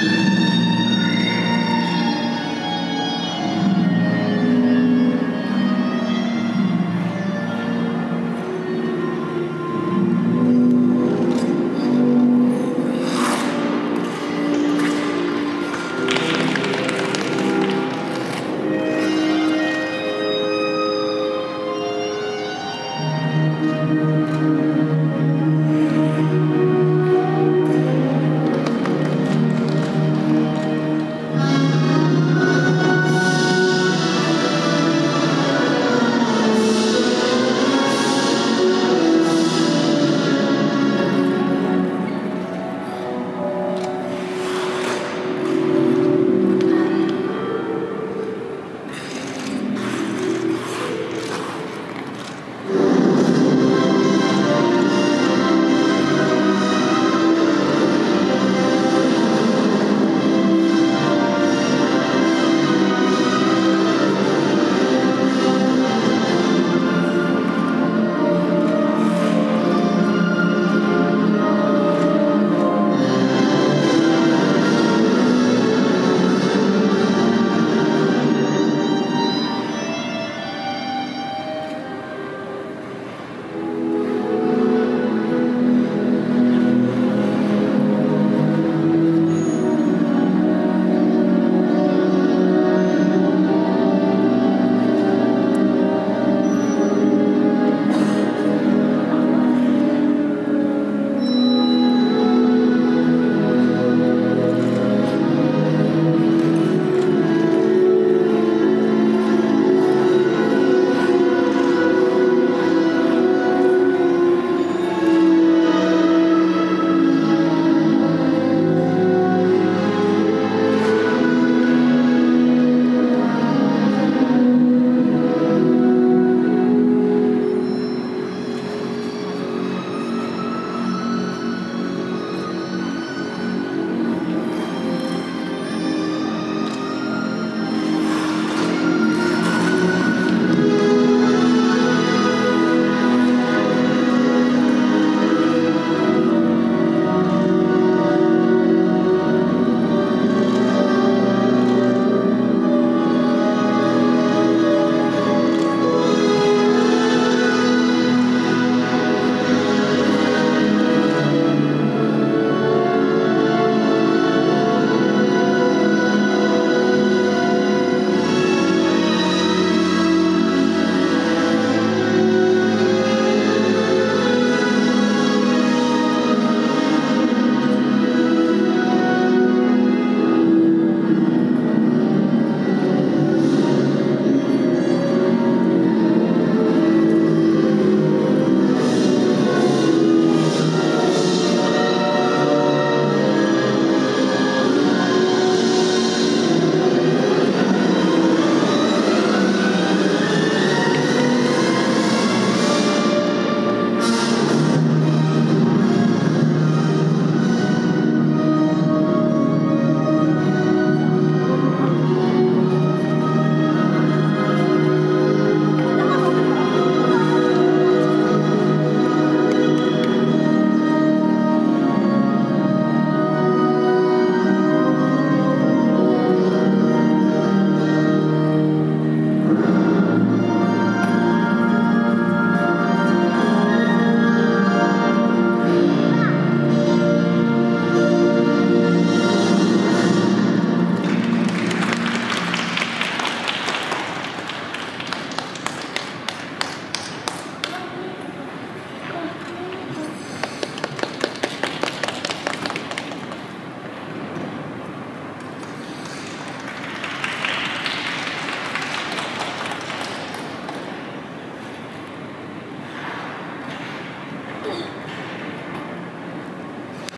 you